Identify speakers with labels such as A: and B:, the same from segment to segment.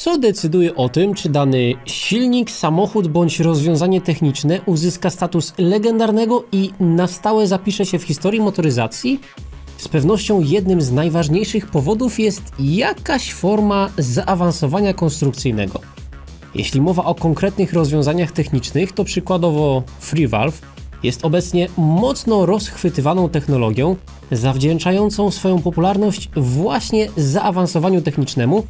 A: Co decyduje o tym, czy dany silnik, samochód bądź rozwiązanie techniczne uzyska status legendarnego i na stałe zapisze się w historii motoryzacji? Z pewnością jednym z najważniejszych powodów jest jakaś forma zaawansowania konstrukcyjnego. Jeśli mowa o konkretnych rozwiązaniach technicznych, to przykładowo FreeValve jest obecnie mocno rozchwytywaną technologią, zawdzięczającą swoją popularność właśnie zaawansowaniu technicznemu,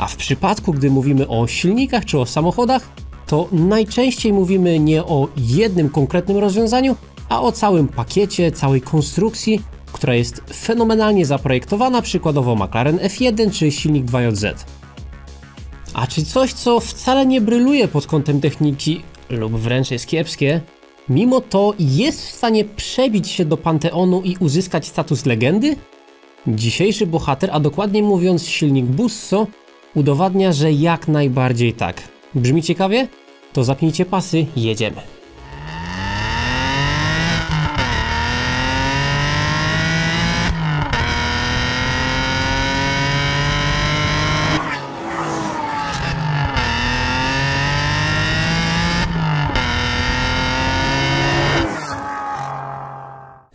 A: a w przypadku, gdy mówimy o silnikach czy o samochodach, to najczęściej mówimy nie o jednym konkretnym rozwiązaniu, a o całym pakiecie, całej konstrukcji, która jest fenomenalnie zaprojektowana, przykładowo McLaren F1 czy silnik 2JZ. A czy coś, co wcale nie bryluje pod kątem techniki lub wręcz jest kiepskie, mimo to jest w stanie przebić się do Panteonu i uzyskać status legendy? Dzisiejszy bohater, a dokładnie mówiąc silnik Busso, udowadnia, że jak najbardziej tak. Brzmi ciekawie? To zapnijcie pasy, jedziemy.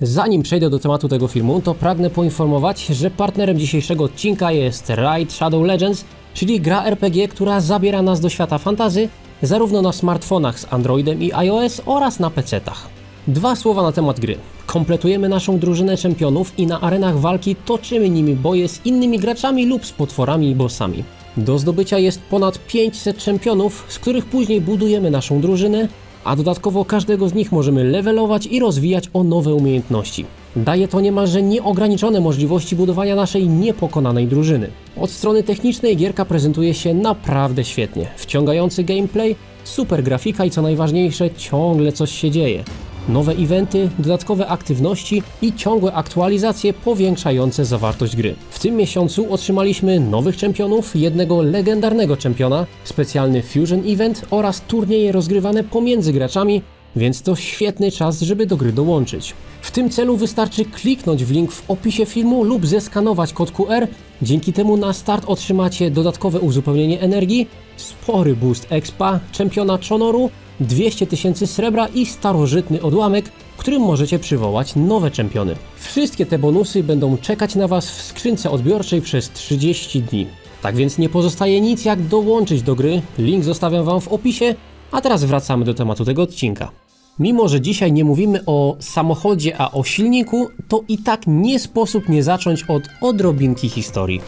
A: Zanim przejdę do tematu tego filmu, to pragnę poinformować, że partnerem dzisiejszego odcinka jest Raid Shadow Legends, czyli gra RPG, która zabiera nas do świata fantazy, zarówno na smartfonach z Androidem i iOS oraz na PC-tach. Dwa słowa na temat gry. Kompletujemy naszą drużynę czempionów i na arenach walki toczymy nimi boje z innymi graczami lub z potworami i bossami. Do zdobycia jest ponad 500 czempionów, z których później budujemy naszą drużynę, a dodatkowo każdego z nich możemy levelować i rozwijać o nowe umiejętności. Daje to niemalże nieograniczone możliwości budowania naszej niepokonanej drużyny. Od strony technicznej gierka prezentuje się naprawdę świetnie. Wciągający gameplay, super grafika i co najważniejsze, ciągle coś się dzieje nowe eventy, dodatkowe aktywności i ciągłe aktualizacje powiększające zawartość gry. W tym miesiącu otrzymaliśmy nowych czempionów, jednego legendarnego czempiona, specjalny Fusion Event oraz turnieje rozgrywane pomiędzy graczami, więc to świetny czas, żeby do gry dołączyć. W tym celu wystarczy kliknąć w link w opisie filmu lub zeskanować kod QR. Dzięki temu na start otrzymacie dodatkowe uzupełnienie energii, spory boost expa, czempiona Chonoru 200 tysięcy srebra i starożytny odłamek, którym możecie przywołać nowe czempiony. Wszystkie te bonusy będą czekać na Was w skrzynce odbiorczej przez 30 dni. Tak więc nie pozostaje nic jak dołączyć do gry, link zostawiam Wam w opisie, a teraz wracamy do tematu tego odcinka. Mimo, że dzisiaj nie mówimy o samochodzie, a o silniku, to i tak nie sposób nie zacząć od odrobinki historii.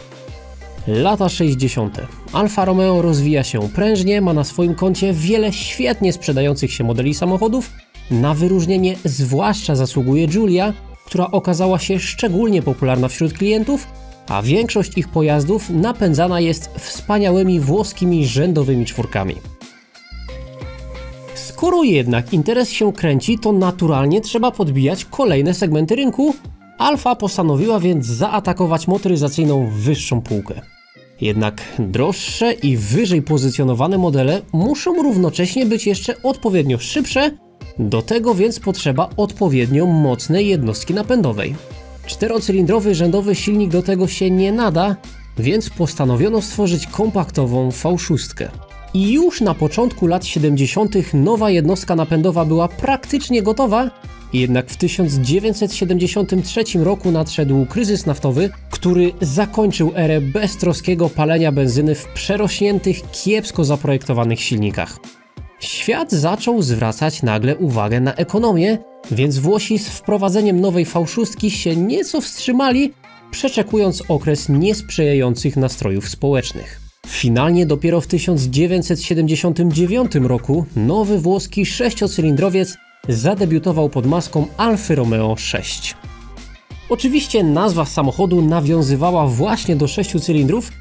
A: Lata 60. Alfa Romeo rozwija się prężnie, ma na swoim koncie wiele świetnie sprzedających się modeli samochodów. Na wyróżnienie zwłaszcza zasługuje Giulia, która okazała się szczególnie popularna wśród klientów, a większość ich pojazdów napędzana jest wspaniałymi włoskimi rzędowymi czwórkami. Skoro jednak interes się kręci, to naturalnie trzeba podbijać kolejne segmenty rynku. Alfa postanowiła więc zaatakować motoryzacyjną wyższą półkę. Jednak droższe i wyżej pozycjonowane modele muszą równocześnie być jeszcze odpowiednio szybsze, do tego więc potrzeba odpowiednio mocnej jednostki napędowej. Czterocylindrowy rzędowy silnik do tego się nie nada, więc postanowiono stworzyć kompaktową V6. I już na początku lat 70. nowa jednostka napędowa była praktycznie gotowa, jednak w 1973 roku nadszedł kryzys naftowy, który zakończył erę beztroskiego palenia benzyny w przerośniętych, kiepsko zaprojektowanych silnikach. Świat zaczął zwracać nagle uwagę na ekonomię, więc Włosi z wprowadzeniem nowej V6 się nieco wstrzymali, przeczekując okres niesprzyjających nastrojów społecznych. Finalnie dopiero w 1979 roku nowy włoski sześciocylindrowiec zadebiutował pod maską Alfa Romeo 6. Oczywiście nazwa samochodu nawiązywała właśnie do sześciu cylindrów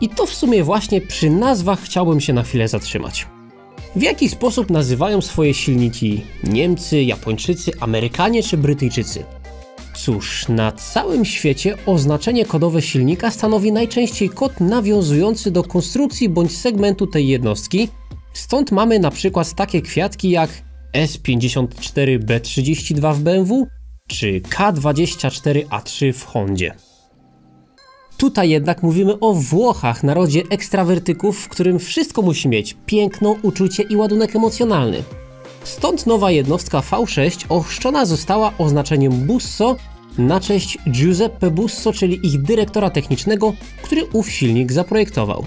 A: i to w sumie właśnie przy nazwach chciałbym się na chwilę zatrzymać. W jaki sposób nazywają swoje silniki Niemcy, Japończycy, Amerykanie czy Brytyjczycy? Cóż, na całym świecie oznaczenie kodowe silnika stanowi najczęściej kod nawiązujący do konstrukcji bądź segmentu tej jednostki, stąd mamy na przykład takie kwiatki jak S54B32 w BMW czy K24A3 w Hondzie. Tutaj jednak mówimy o Włochach, narodzie ekstrawertyków, w którym wszystko musi mieć piękno, uczucie i ładunek emocjonalny. Stąd nowa jednostka V6 ochrzczona została oznaczeniem Busso na cześć Giuseppe Busso, czyli ich dyrektora technicznego, który ów silnik zaprojektował.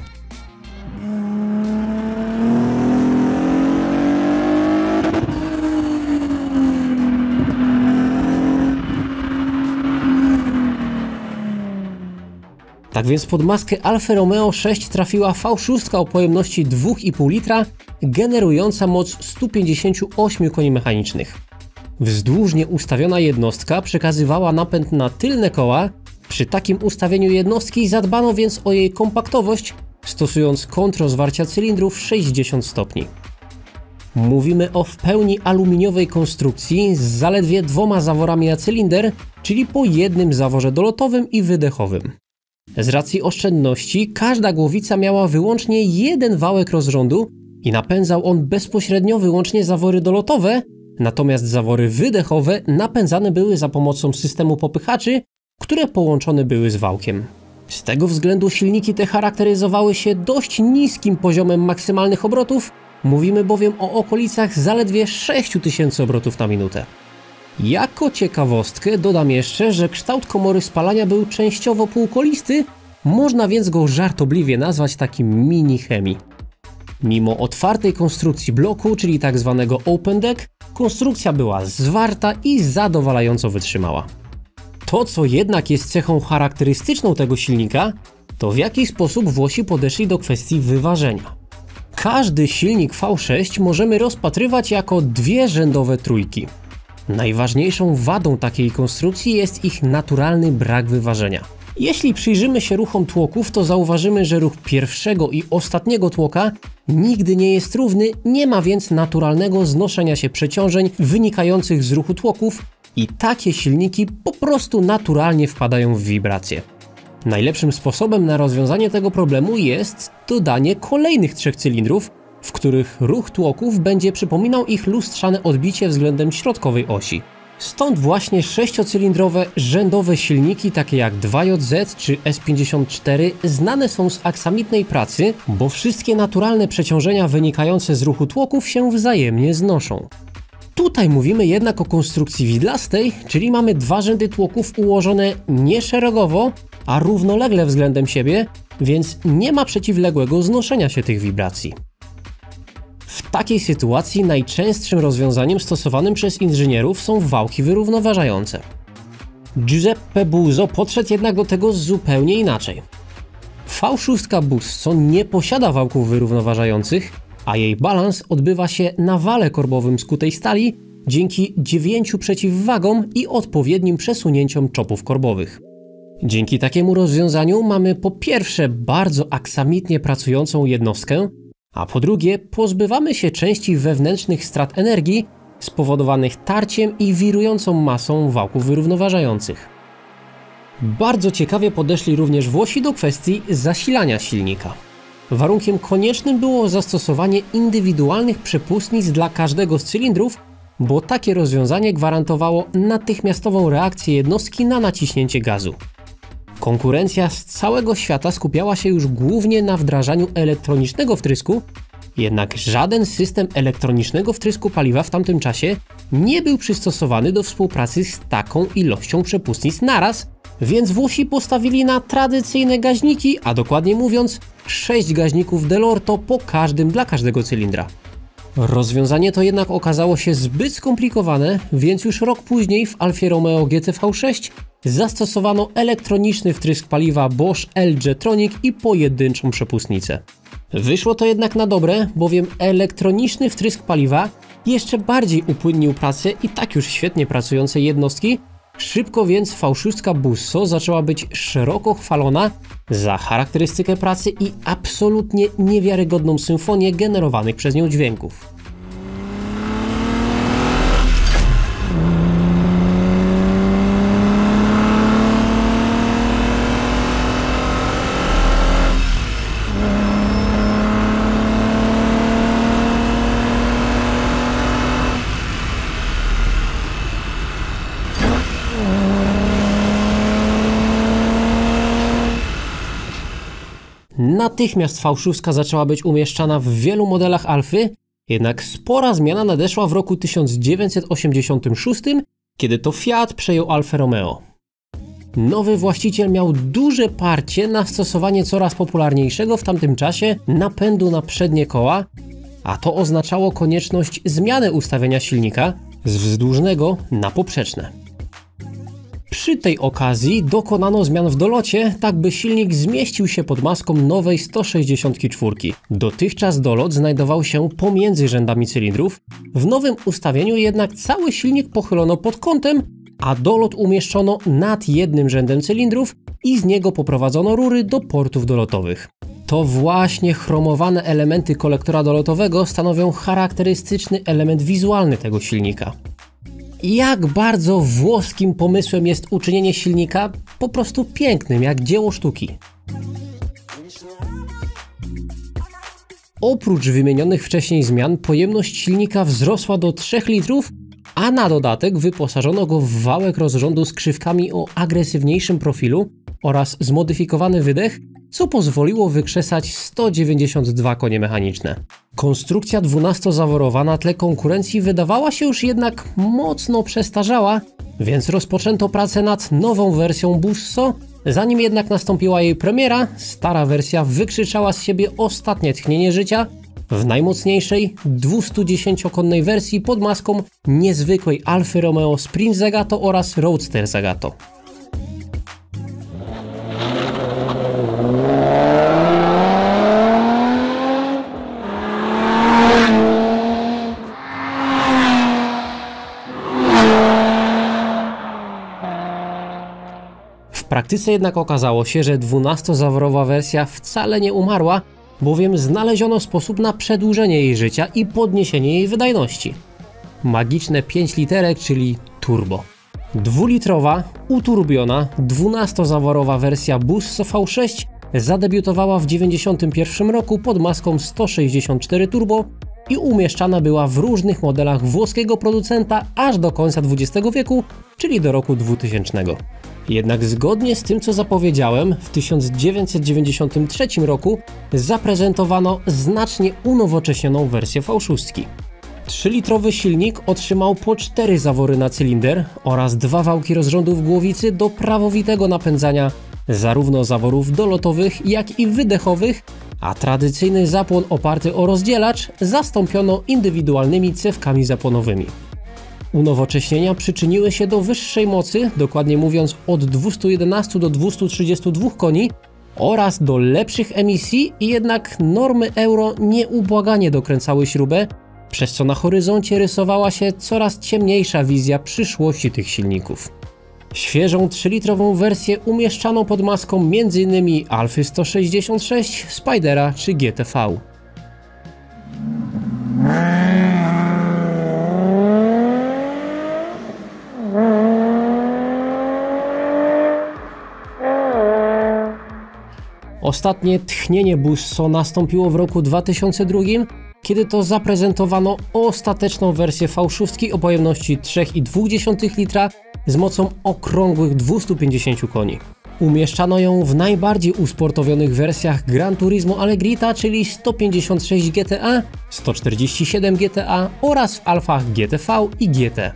A: Tak więc pod maskę Alfa Romeo 6 trafiła V6 o pojemności 2,5 litra, generująca moc 158 koni mechanicznych. Wzdłużnie ustawiona jednostka przekazywała napęd na tylne koła. Przy takim ustawieniu jednostki zadbano więc o jej kompaktowość, stosując kontrozwarcia cylindrów 60 stopni. Mówimy o w pełni aluminiowej konstrukcji z zaledwie dwoma zaworami na cylinder, czyli po jednym zaworze dolotowym i wydechowym. Z racji oszczędności każda głowica miała wyłącznie jeden wałek rozrządu i napędzał on bezpośrednio wyłącznie zawory dolotowe, natomiast zawory wydechowe napędzane były za pomocą systemu popychaczy, które połączone były z wałkiem. Z tego względu silniki te charakteryzowały się dość niskim poziomem maksymalnych obrotów, mówimy bowiem o okolicach zaledwie 6000 obrotów na minutę. Jako ciekawostkę dodam jeszcze, że kształt komory spalania był częściowo półkolisty, można więc go żartobliwie nazwać takim mini chemi. Mimo otwartej konstrukcji bloku, czyli tak zwanego open deck, konstrukcja była zwarta i zadowalająco wytrzymała. To, co jednak jest cechą charakterystyczną tego silnika, to w jaki sposób Włosi podeszli do kwestii wyważenia. Każdy silnik V6 możemy rozpatrywać jako dwie rzędowe trójki. Najważniejszą wadą takiej konstrukcji jest ich naturalny brak wyważenia. Jeśli przyjrzymy się ruchom tłoków, to zauważymy, że ruch pierwszego i ostatniego tłoka nigdy nie jest równy, nie ma więc naturalnego znoszenia się przeciążeń wynikających z ruchu tłoków i takie silniki po prostu naturalnie wpadają w wibracje. Najlepszym sposobem na rozwiązanie tego problemu jest dodanie kolejnych trzech cylindrów, w których ruch tłoków będzie przypominał ich lustrzane odbicie względem środkowej osi. Stąd właśnie sześciocylindrowe rzędowe silniki takie jak 2JZ czy S54 znane są z aksamitnej pracy, bo wszystkie naturalne przeciążenia wynikające z ruchu tłoków się wzajemnie znoszą. Tutaj mówimy jednak o konstrukcji widlastej, czyli mamy dwa rzędy tłoków ułożone nie szeregowo, a równolegle względem siebie, więc nie ma przeciwległego znoszenia się tych wibracji. W takiej sytuacji najczęstszym rozwiązaniem stosowanym przez inżynierów są wałki wyrównoważające. Giuseppe Buzo podszedł jednak do tego zupełnie inaczej. V6 Busso nie posiada wałków wyrównoważających, a jej balans odbywa się na wale korbowym skutej stali dzięki dziewięciu przeciwwagom i odpowiednim przesunięciom czopów korbowych. Dzięki takiemu rozwiązaniu mamy po pierwsze bardzo aksamitnie pracującą jednostkę, a po drugie pozbywamy się części wewnętrznych strat energii spowodowanych tarciem i wirującą masą wałków wyrównoważających. Bardzo ciekawie podeszli również Włosi do kwestii zasilania silnika. Warunkiem koniecznym było zastosowanie indywidualnych przepustnic dla każdego z cylindrów, bo takie rozwiązanie gwarantowało natychmiastową reakcję jednostki na naciśnięcie gazu. Konkurencja z całego świata skupiała się już głównie na wdrażaniu elektronicznego wtrysku, jednak żaden system elektronicznego wtrysku paliwa w tamtym czasie nie był przystosowany do współpracy z taką ilością przepustnic naraz, więc Włosi postawili na tradycyjne gaźniki, a dokładnie mówiąc 6 gaźników Delorto po każdym dla każdego cylindra. Rozwiązanie to jednak okazało się zbyt skomplikowane, więc już rok później w Alfie Romeo GTV6 zastosowano elektroniczny wtrysk paliwa Bosch L-Jetronic i pojedynczą przepustnicę. Wyszło to jednak na dobre, bowiem elektroniczny wtrysk paliwa jeszcze bardziej upłynnił pracę i tak już świetnie pracującej jednostki, Szybko więc V6 Busso zaczęła być szeroko chwalona za charakterystykę pracy i absolutnie niewiarygodną symfonię generowanych przez nią dźwięków. Natychmiast fałszówka zaczęła być umieszczana w wielu modelach Alfy, jednak spora zmiana nadeszła w roku 1986, kiedy to Fiat przejął Alfa Romeo. Nowy właściciel miał duże parcie na stosowanie coraz popularniejszego w tamtym czasie napędu na przednie koła, a to oznaczało konieczność zmiany ustawienia silnika z wzdłużnego na poprzeczne. Przy tej okazji dokonano zmian w dolocie, tak by silnik zmieścił się pod maską nowej 164. Dotychczas dolot znajdował się pomiędzy rzędami cylindrów, w nowym ustawieniu jednak cały silnik pochylono pod kątem, a dolot umieszczono nad jednym rzędem cylindrów i z niego poprowadzono rury do portów dolotowych. To właśnie chromowane elementy kolektora dolotowego stanowią charakterystyczny element wizualny tego silnika. Jak bardzo włoskim pomysłem jest uczynienie silnika po prostu pięknym, jak dzieło sztuki. Oprócz wymienionych wcześniej zmian, pojemność silnika wzrosła do 3 litrów, a na dodatek wyposażono go w wałek rozrządu z krzywkami o agresywniejszym profilu oraz zmodyfikowany wydech, co pozwoliło wykrzesać 192 konie mechaniczne. Konstrukcja 12-zaworowa na tle konkurencji wydawała się już jednak mocno przestarzała, więc rozpoczęto pracę nad nową wersją Busso. Zanim jednak nastąpiła jej premiera, stara wersja wykrzyczała z siebie ostatnie tchnienie życia w najmocniejszej 210-konnej wersji pod maską niezwykłej Alfa Romeo Sprint Zagato oraz Roadster Zagato. Praktyce jednak okazało się, że 12-zaworowa wersja wcale nie umarła, bowiem znaleziono sposób na przedłużenie jej życia i podniesienie jej wydajności. Magiczne 5 literek, czyli turbo. Dwulitrowa, uturbiona, 12-zaworowa wersja Busso V6 zadebiutowała w 1991 roku pod maską 164 turbo i umieszczana była w różnych modelach włoskiego producenta aż do końca XX wieku, czyli do roku 2000. Jednak zgodnie z tym, co zapowiedziałem, w 1993 roku zaprezentowano znacznie unowocześnioną wersję V6. 3-litrowy silnik otrzymał po 4 zawory na cylinder oraz dwa wałki rozrządu w głowicy do prawowitego napędzania zarówno zaworów dolotowych, jak i wydechowych, a tradycyjny zapłon oparty o rozdzielacz zastąpiono indywidualnymi cewkami zapłonowymi. Unowocześnienia przyczyniły się do wyższej mocy, dokładnie mówiąc od 211 do 232 koni, oraz do lepszych emisji, jednak normy euro nieubłaganie dokręcały śrubę, przez co na horyzoncie rysowała się coraz ciemniejsza wizja przyszłości tych silników. Świeżą 3-litrową wersję umieszczano pod maską m.in. Alfy 166, Spidera czy GTV. Ostatnie tchnienie Busso nastąpiło w roku 2002, kiedy to zaprezentowano ostateczną wersję fałszówki o pojemności 3,2 litra z mocą okrągłych 250 koni. Umieszczano ją w najbardziej usportowionych wersjach Gran Turismo Allegrita, czyli 156 GTA, 147 GTA oraz w alfach GTV i GT.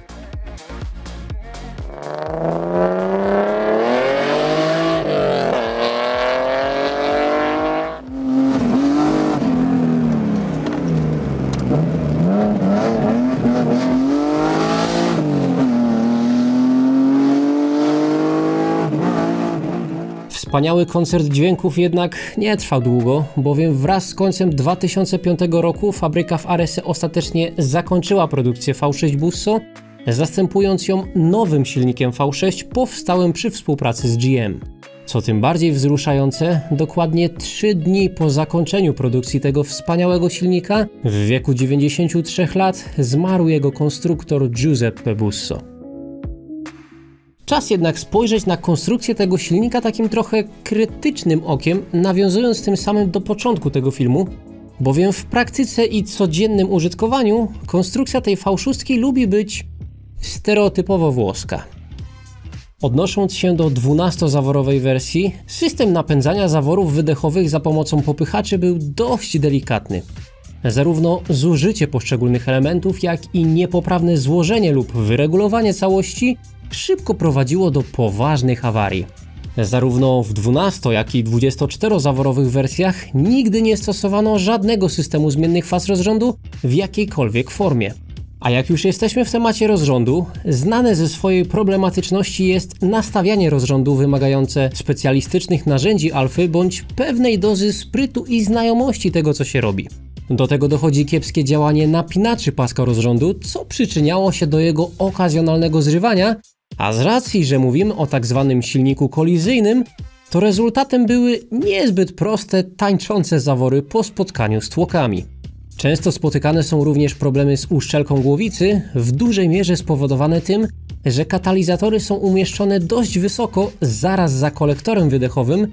A: Wspaniały koncert dźwięków jednak nie trwał długo, bowiem wraz z końcem 2005 roku fabryka w Arese ostatecznie zakończyła produkcję V6 Busso, zastępując ją nowym silnikiem V6 powstałym przy współpracy z GM. Co tym bardziej wzruszające, dokładnie 3 dni po zakończeniu produkcji tego wspaniałego silnika, w wieku 93 lat, zmarł jego konstruktor Giuseppe Busso. Czas jednak spojrzeć na konstrukcję tego silnika takim trochę krytycznym okiem, nawiązując tym samym do początku tego filmu, bowiem w praktyce i codziennym użytkowaniu konstrukcja tej fałszustki lubi być stereotypowo włoska. Odnosząc się do 12-zaworowej wersji, system napędzania zaworów wydechowych za pomocą popychaczy był dość delikatny. Zarówno zużycie poszczególnych elementów, jak i niepoprawne złożenie lub wyregulowanie całości szybko prowadziło do poważnych awarii. Zarówno w 12, jak i 24-zaworowych wersjach nigdy nie stosowano żadnego systemu zmiennych faz rozrządu w jakiejkolwiek formie. A jak już jesteśmy w temacie rozrządu, znane ze swojej problematyczności jest nastawianie rozrządu wymagające specjalistycznych narzędzi alfy bądź pewnej dozy sprytu i znajomości tego, co się robi. Do tego dochodzi kiepskie działanie napinaczy paska rozrządu, co przyczyniało się do jego okazjonalnego zrywania, a z racji, że mówimy o tak zwanym silniku kolizyjnym, to rezultatem były niezbyt proste, tańczące zawory po spotkaniu z tłokami. Często spotykane są również problemy z uszczelką głowicy, w dużej mierze spowodowane tym, że katalizatory są umieszczone dość wysoko, zaraz za kolektorem wydechowym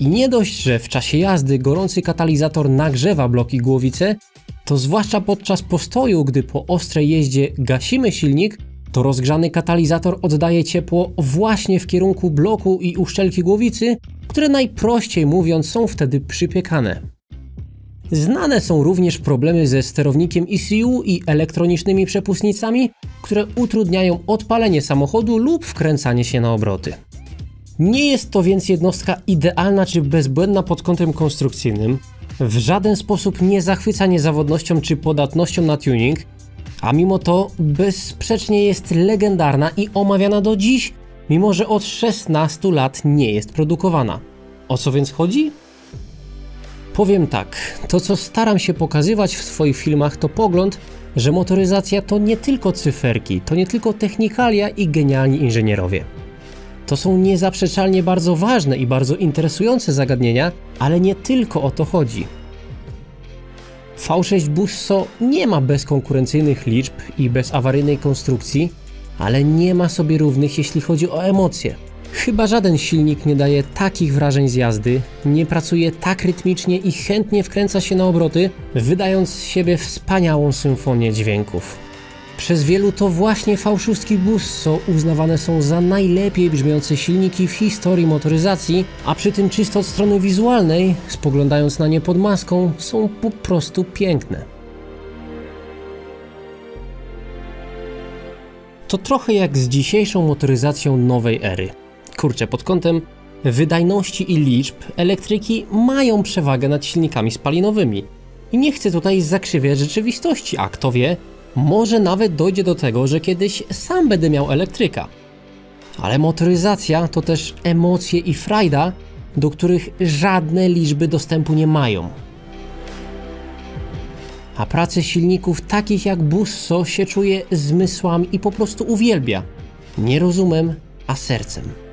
A: i nie dość, że w czasie jazdy gorący katalizator nagrzewa bloki głowice, to zwłaszcza podczas postoju, gdy po ostrej jeździe gasimy silnik, to rozgrzany katalizator oddaje ciepło właśnie w kierunku bloku i uszczelki głowicy, które najprościej mówiąc są wtedy przypiekane. Znane są również problemy ze sterownikiem ECU i elektronicznymi przepustnicami, które utrudniają odpalenie samochodu lub wkręcanie się na obroty. Nie jest to więc jednostka idealna czy bezbłędna pod kątem konstrukcyjnym, w żaden sposób nie zachwyca niezawodnością czy podatnością na tuning, a mimo to bezsprzecznie jest legendarna i omawiana do dziś, mimo że od 16 lat nie jest produkowana. O co więc chodzi? Powiem tak, to co staram się pokazywać w swoich filmach to pogląd, że motoryzacja to nie tylko cyferki, to nie tylko technikalia i genialni inżynierowie. To są niezaprzeczalnie bardzo ważne i bardzo interesujące zagadnienia, ale nie tylko o to chodzi. V6 Busso nie ma bezkonkurencyjnych liczb i bezawaryjnej konstrukcji, ale nie ma sobie równych jeśli chodzi o emocje. Chyba żaden silnik nie daje takich wrażeń z jazdy, nie pracuje tak rytmicznie i chętnie wkręca się na obroty, wydając z siebie wspaniałą symfonię dźwięków. Przez wielu to właśnie V6 Busso uznawane są za najlepiej brzmiące silniki w historii motoryzacji, a przy tym czysto od strony wizualnej, spoglądając na nie pod maską, są po prostu piękne. To trochę jak z dzisiejszą motoryzacją nowej ery. Kurczę, pod kątem wydajności i liczb elektryki mają przewagę nad silnikami spalinowymi. I nie chcę tutaj zakrzywiać rzeczywistości, a kto wie, może nawet dojdzie do tego, że kiedyś sam będę miał elektryka. Ale motoryzacja to też emocje i frajda, do których żadne liczby dostępu nie mają. A pracę silników takich jak Busso się czuje zmysłami i po prostu uwielbia. Nie rozumem, a sercem.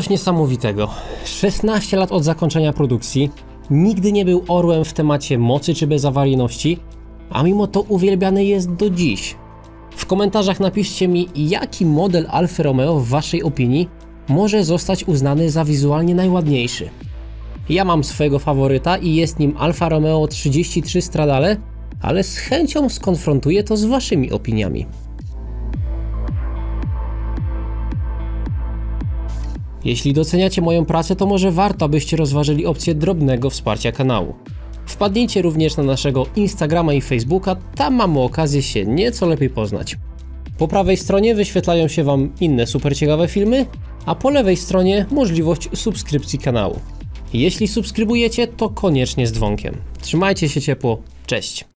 A: Coś niesamowitego. 16 lat od zakończenia produkcji, nigdy nie był orłem w temacie mocy czy bezawaryjności, a mimo to uwielbiany jest do dziś. W komentarzach napiszcie mi, jaki model Alfa Romeo w Waszej opinii może zostać uznany za wizualnie najładniejszy. Ja mam swojego faworyta i jest nim Alfa Romeo 33 Stradale, ale z chęcią skonfrontuję to z Waszymi opiniami. Jeśli doceniacie moją pracę, to może warto, abyście rozważyli opcję drobnego wsparcia kanału. Wpadnijcie również na naszego Instagrama i Facebooka, tam mamy okazję się nieco lepiej poznać. Po prawej stronie wyświetlają się Wam inne super ciekawe filmy, a po lewej stronie możliwość subskrypcji kanału. Jeśli subskrybujecie, to koniecznie z dzwonkiem. Trzymajcie się ciepło, cześć!